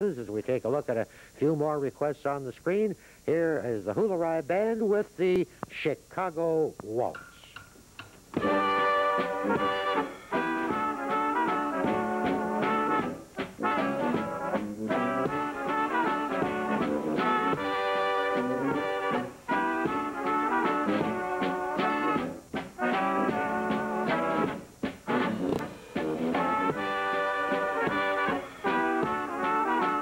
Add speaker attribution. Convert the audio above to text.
Speaker 1: As we take a look at a few more requests on the screen, here is the Hula Rai Band with the Chicago Waltz.